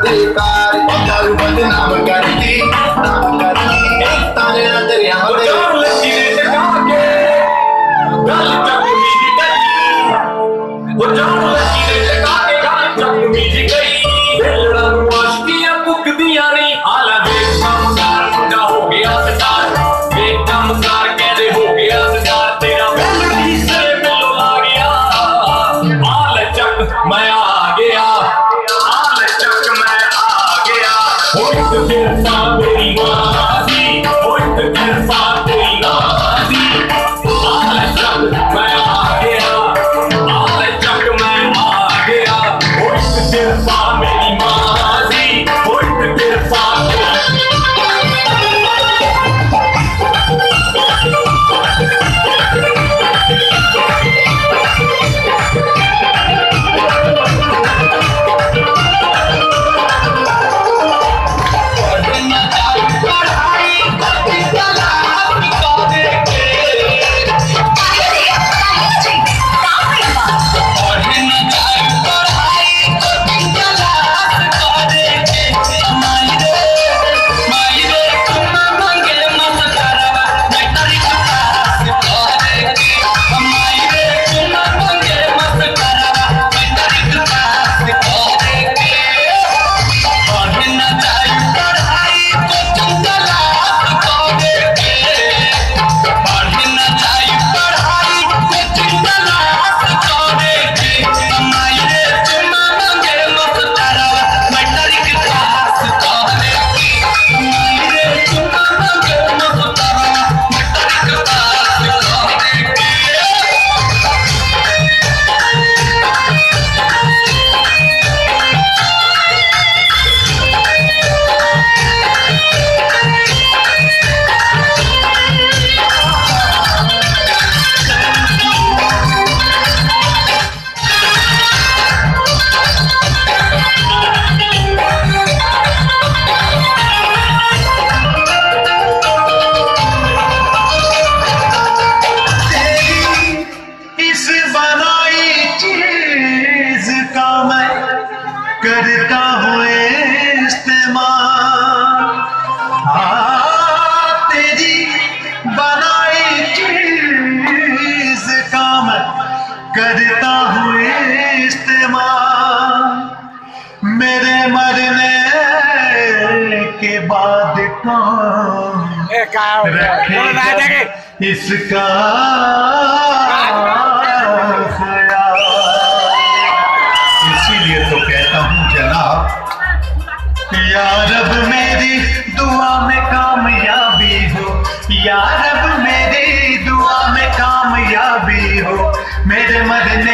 करते तारी कल बदनाम करती नाम करती एक ताने ना तेरे हम दे गल चक मेरी कली वो जान Thank you. करता हाँ, बनाई करता हूँ इस्तेमाल। मेरे मरने के बाद कौन रखेगा इसका? या रब मेरी दुआ में कामयाबी हो, या रब मेरी दुआ में कामयाबी हो, मेरे मरने